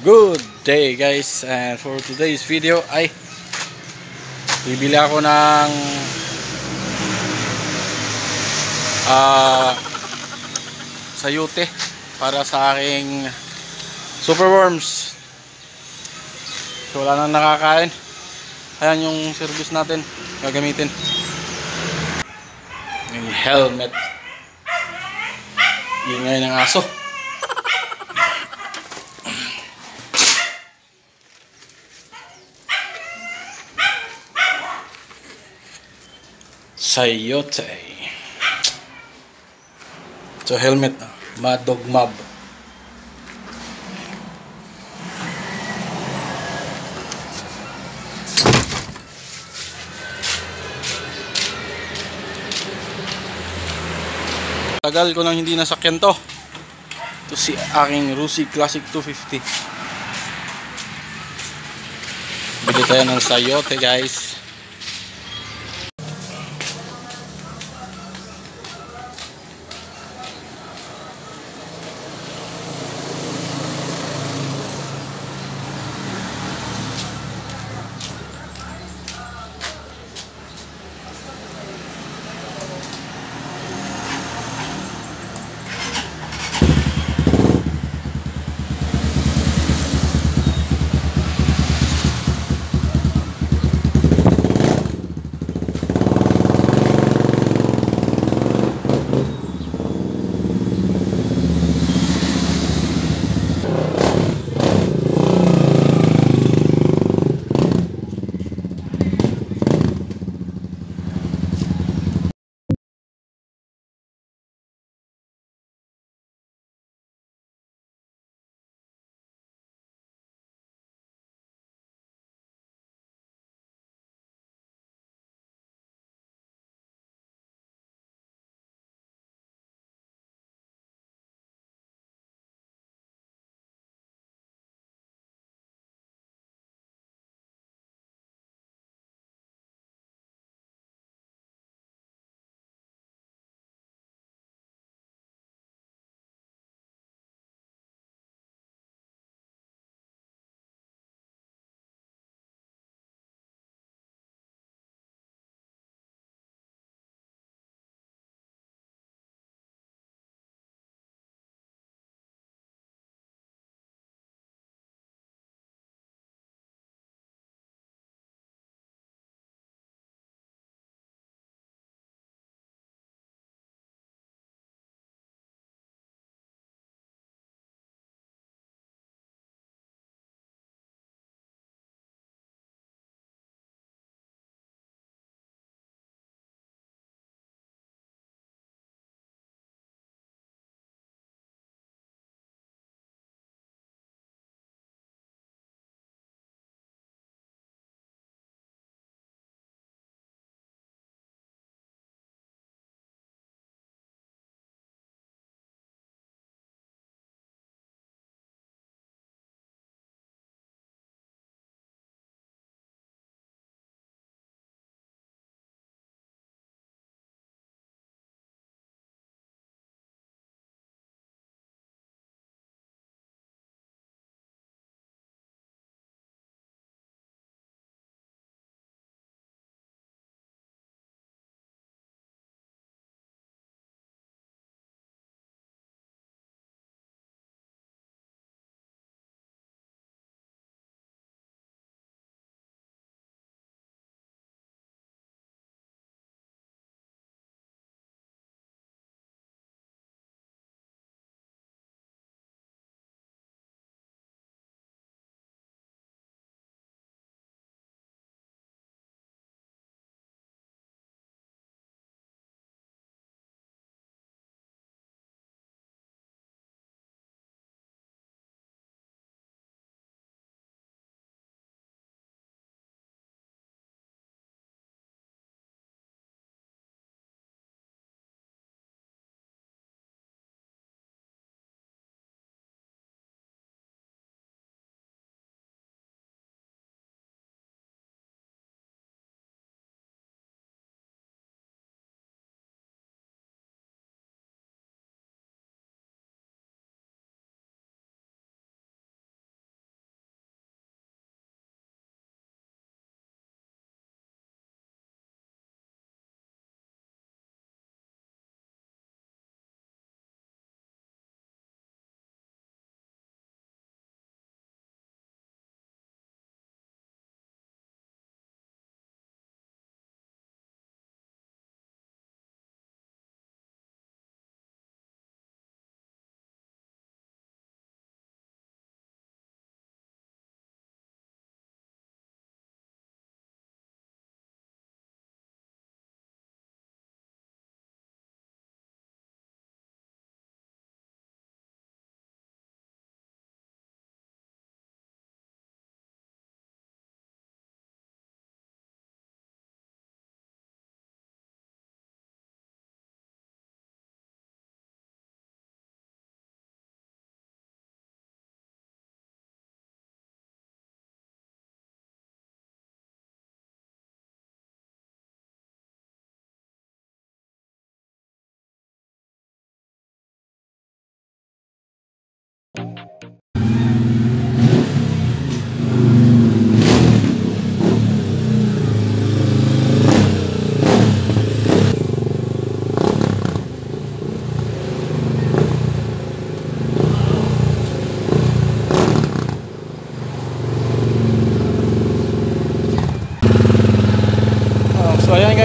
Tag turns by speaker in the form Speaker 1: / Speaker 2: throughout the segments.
Speaker 1: Good day guys. And for today's video ay bibili ako ng ah sayute para sa aking super worms. So wala nang nakakain. Ayan yung service natin gagamitin. Yung helmet. Ingay ng aso Sayote. So helmet na. Mad Dog Mob. Tagal ko nang hindi nasakyan to. Ito si aking Rusi Classic 250. Bili tayo ng sayote guys.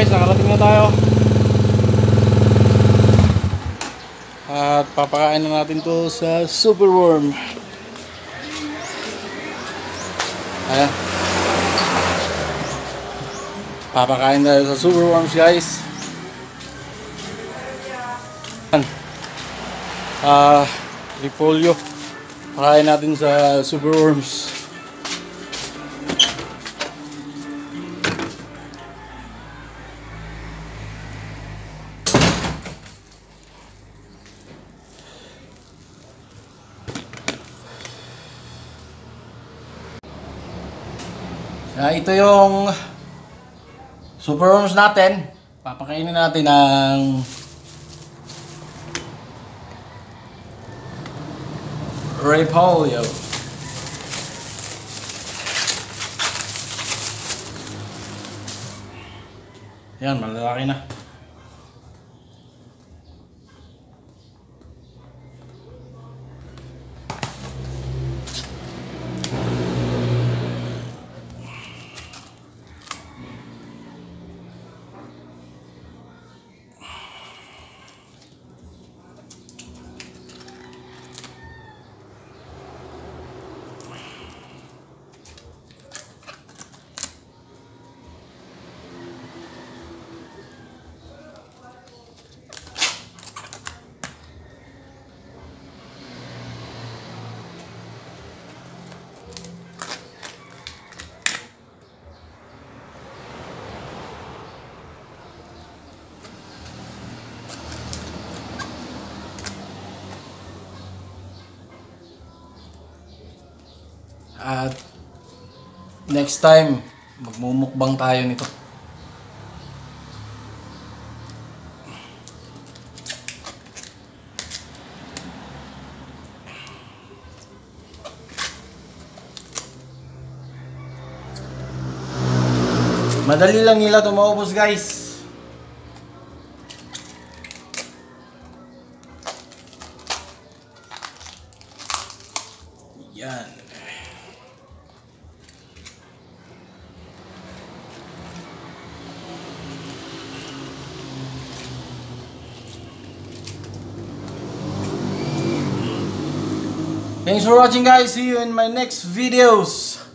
Speaker 1: Guys, nakarating na tayo. At papakain na natin to sa Superworm. Ayan. Papakain tayo sa Superworms guys. Ah, repolyo. Pakain natin sa Superworms. Ah, ito yung Superworms natin. Papakainin natin ng Repolyo. Yan, malalaki na. At next time, magmumukbang tayo nito. Madali lang nila ito maubos guys. Thanks for watching guys. See you in my next videos.